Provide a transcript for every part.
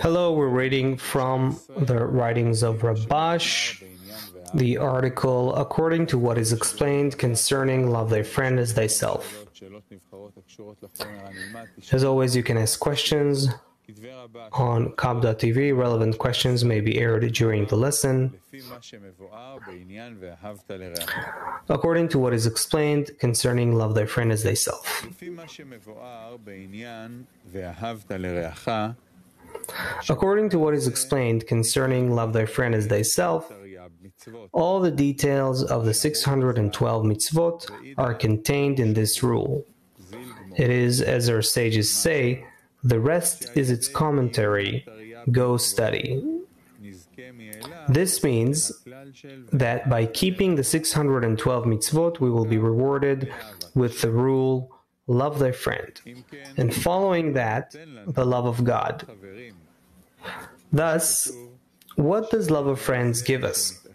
Hello, we're reading from the writings of Rabash, the article According to what is explained concerning love thy friend as thyself. As always, you can ask questions on Kab.tv. Relevant questions may be aired during the lesson. According to what is explained concerning love thy friend as thyself. According to what is explained concerning love thy friend as thyself, all the details of the 612 mitzvot are contained in this rule. It is, as our sages say, the rest is its commentary. Go study. This means that by keeping the 612 mitzvot, we will be rewarded with the rule, love thy friend, and following that, the love of God. Thus, what does love of friends give us?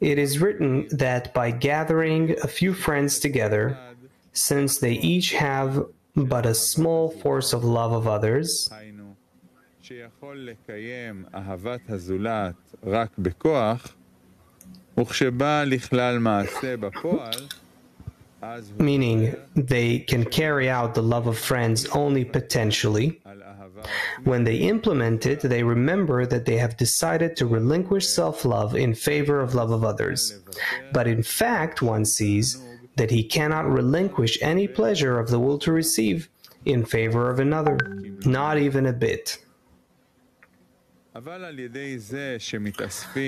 It is written that by gathering a few friends together, since they each have but a small force of love of others, meaning they can carry out the love of friends only potentially. When they implement it, they remember that they have decided to relinquish self love in favor of love of others. But in fact, one sees that he cannot relinquish any pleasure of the will to receive in favor of another, not even a bit.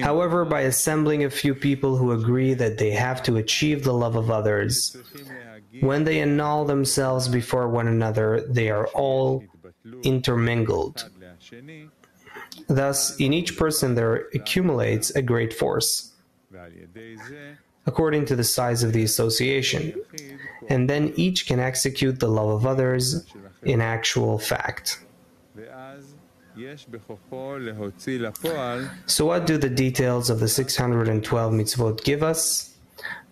However, by assembling a few people who agree that they have to achieve the love of others, when they annul themselves before one another, they are all intermingled. Thus, in each person there accumulates a great force according to the size of the association, and then each can execute the love of others in actual fact. So, what do the details of the 612 mitzvot give us,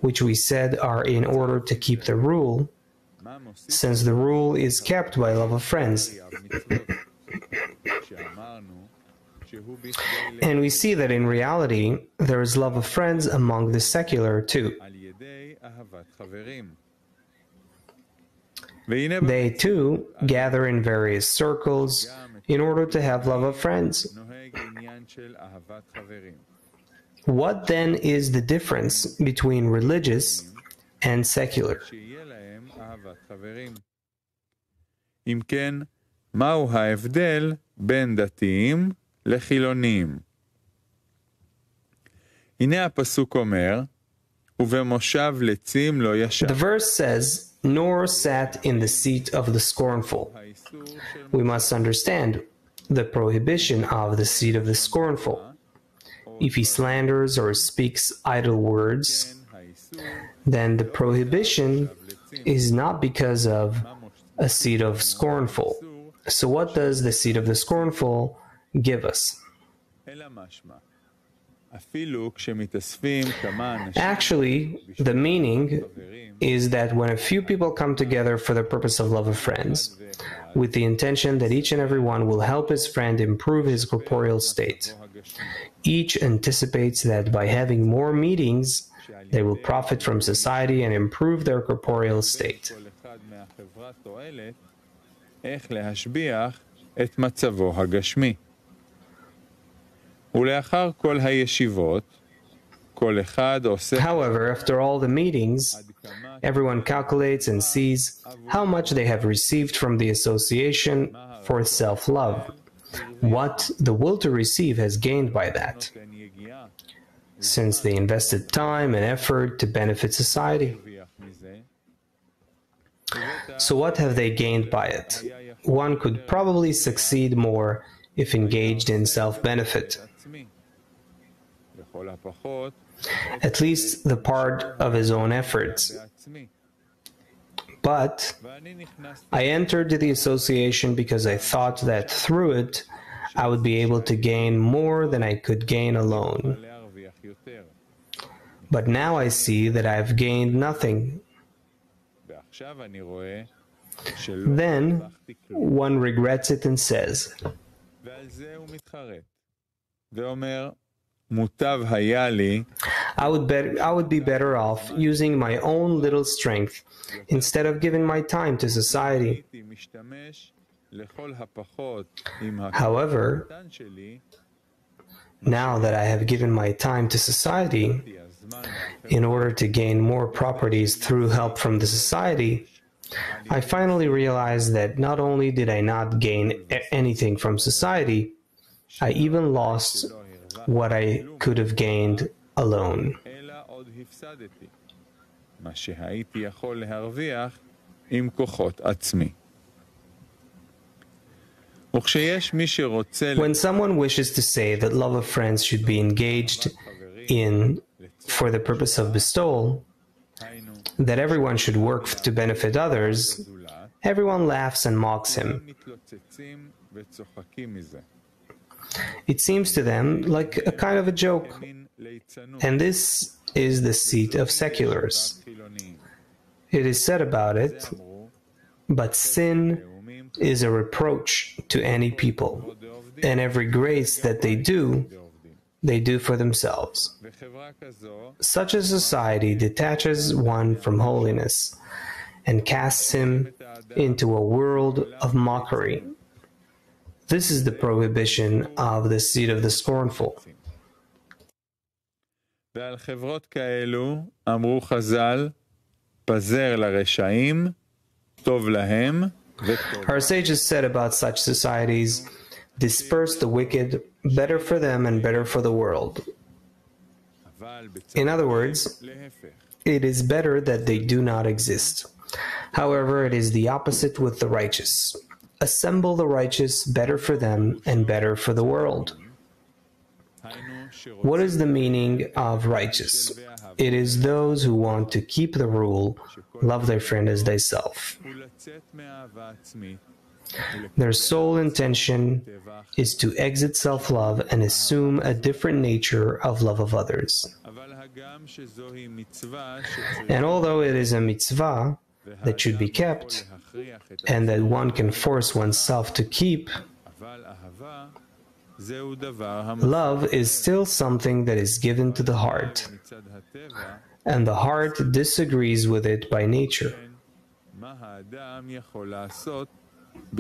which we said are in order to keep the rule, since the rule is kept by love of friends? And we see that in reality, there is love of friends among the secular too. They too gather in various circles in order to have love of friends. What then is the difference between religious and secular? אם כן, מהו ההבדל בין דתיים לחילונים. הנה הפסוק אומר, ובמושב לצים לא ישב. The verse says, nor sat in the seat of the scornful. We must understand the prohibition of the seat of the scornful. If he slanders or speaks idle words, then the prohibition is not because of a seat of scornful. So, what does the seat of the scornful give us. Actually, the meaning is that when a few people come together for the purpose of love of friends, with the intention that each and every one will help his friend improve his corporeal state, each anticipates that by having more meetings, they will profit from society and improve their corporeal state. However, after all the meetings, everyone calculates and sees how much they have received from the association for self love, what the will to receive has gained by that, since they invested time and effort to benefit society. So, what have they gained by it? One could probably succeed more if engaged in self benefit. At least the part of his own efforts. But I entered the association because I thought that through it I would be able to gain more than I could gain alone. But now I see that I have gained nothing. Then one regrets it and says, I would, be- I would be better off using my own little strength instead of giving my time to society. However, now that I have given my time to society, in order to gain more properties through help from the society, I finally realized that not only did I not gain anything from society, I even lost what I could have gained alone. When someone wishes to say that love of friends should be engaged in for the purpose of bestowal, that everyone should work to benefit others, everyone laughs and mocks him. It seems to them like a kind of a joke. And this is the seat of seculars. It is said about it, but sin is a reproach to any people, and every grace that they do, they do for themselves. Such a society detaches one from holiness and casts him into a world of mockery This is the prohibition of the seed of the scornful. ועל חברות כאלו אמרו חז"ל, פזר לרשעים, טוב להם וטוב. Our sages said about such societies disperse the wicked, better for them and better for the world. אבל בצד In other words, להפך, it is better that they do not exist. However, it is the opposite with the righteous. assemble the righteous better for them and better for the world. What is the meaning of righteous? It is those who want to keep the rule, love their friend as thyself. Their sole intention is to exit self love and assume a different nature of love of others. And although it is a mitzvah, that should be kept and that one can force oneself to keep, love is still something that is given to the heart, and the heart disagrees with it by nature.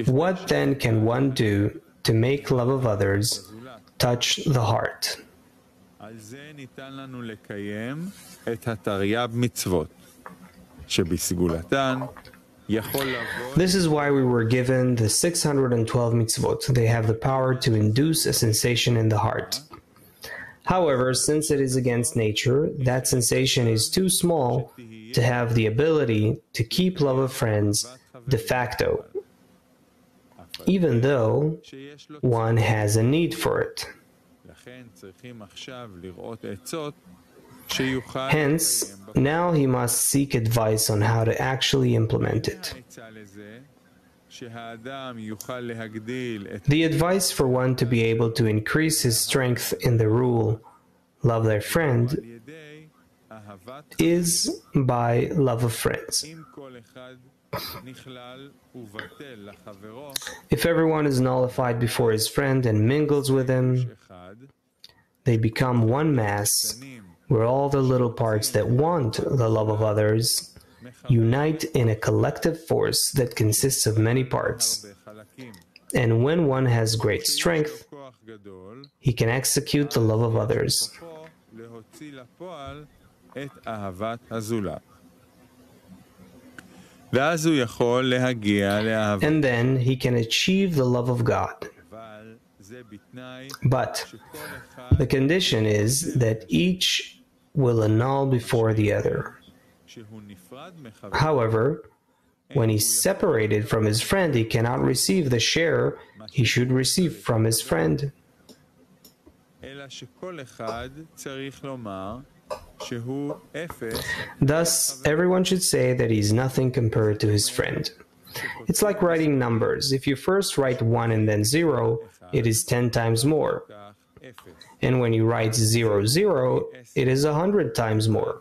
What then can one do to make love of others touch the heart? This is why we were given the 612 mitzvot. They have the power to induce a sensation in the heart. However, since it is against nature, that sensation is too small to have the ability to keep love of friends de facto, even though one has a need for it. Hence, now he must seek advice on how to actually implement it. The advice for one to be able to increase his strength in the rule, love their friend, is by love of friends. If everyone is nullified before his friend and mingles with him, they become one mass where all the little parts that want the love of others unite in a collective force that consists of many parts. And when one has great strength, he can execute the love of others. And then he can achieve the love of God. But the condition is that each will annul before the other. However, when he is separated from his friend, he cannot receive the share he should receive from his friend. Thus, everyone should say that he is nothing compared to his friend. It's like writing numbers. If you first write 1 and then 0, it is 10 times more. And when you write 0, 0, it is a hundred times more.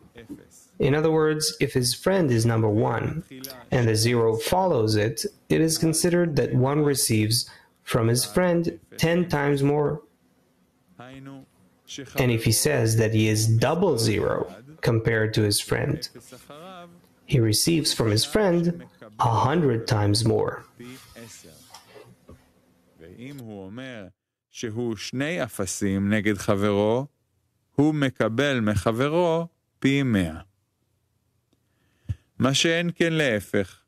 In other words, if his friend is number 1 and the 0 follows it, it is considered that one receives from his friend 10 times more. And if he says that he is double 0 compared to his friend, he receives from his friend a hundred times more. ואם הוא אומר שהוא שני אפסים נגד חברו, הוא מקבל מחברו פי מאה. מה שאין כן להפך,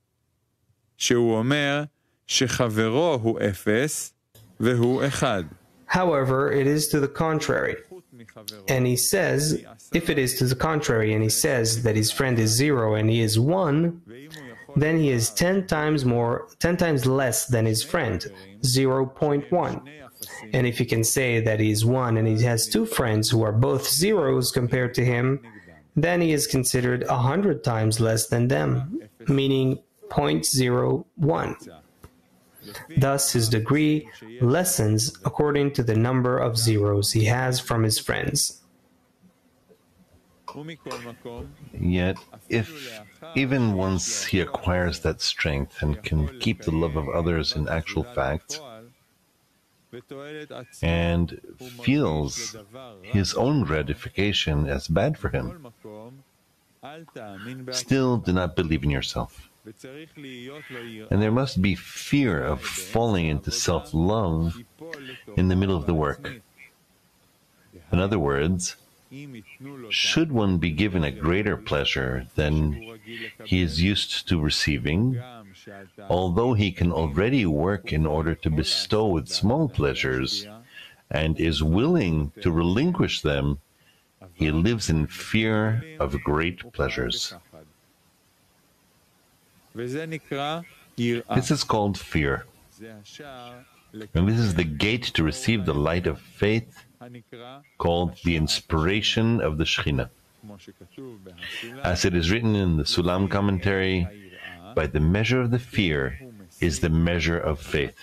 שהוא אומר שחברו הוא אפס והוא אחד. However, it is to the contrary. And he says, if it is to the contrary, and he says that his friend is zero and he is one, then he is 10 times more, 10 times less than his friend, 0.1. And if he can say that he is one and he has two friends who are both zeros compared to him, then he is considered a hundred times less than them, meaning 0.01. Thus, his degree lessens according to the number of zeros he has from his friends. Yet, if even once he acquires that strength and can keep the love of others in actual fact, and feels his own gratification as bad for him, still do not believe in yourself. And there must be fear of falling into self love in the middle of the work. In other words, should one be given a greater pleasure than he is used to receiving, although he can already work in order to bestow with small pleasures and is willing to relinquish them, he lives in fear of great pleasures. This is called fear. And this is the gate to receive the light of faith called the inspiration of the Shekhinah. As it is written in the Sulam commentary, by the measure of the fear is the measure of faith.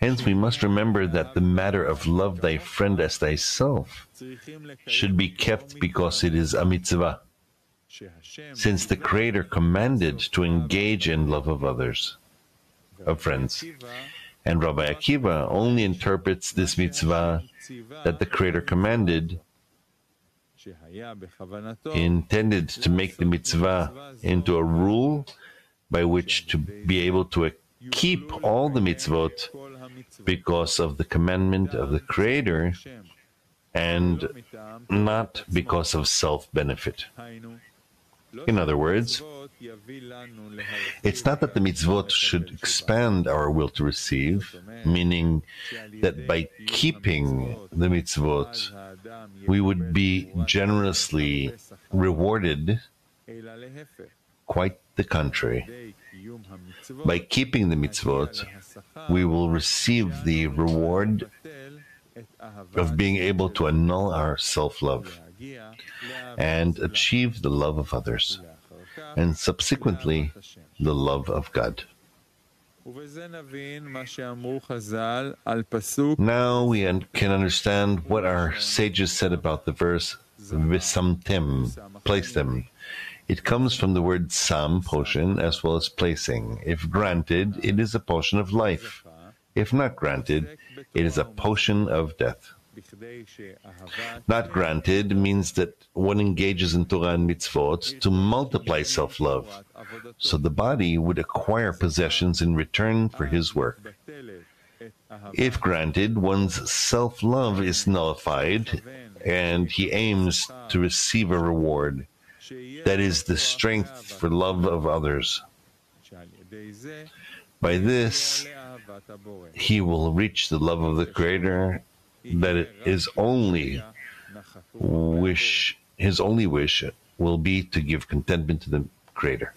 Hence, we must remember that the matter of love thy friend as thyself should be kept because it is a mitzvah, since the Creator commanded to engage in love of others, of friends. And Rabbi Akiva only interprets this mitzvah that the Creator commanded, intended to make the mitzvah into a rule by which to be able to keep all the mitzvot because of the commandment of the Creator and not because of self benefit. In other words, it's not that the mitzvot should expand our will to receive, meaning that by keeping the mitzvot, we would be generously rewarded. Quite the contrary. By keeping the mitzvot, we will receive the reward of being able to annul our self love and achieve the love of others, and subsequently the love of God. Now we can understand what our sages said about the verse Visamtim, place them. It comes from the word sam, potion, as well as placing. If granted, it is a potion of life. If not granted, it is a potion of death. Not granted means that one engages in Torah and mitzvot to multiply self love, so the body would acquire possessions in return for his work. If granted, one's self love is nullified and he aims to receive a reward. That is the strength for love of others. By this, he will reach the love of the Creator that it is only wish his only wish will be to give contentment to the Creator.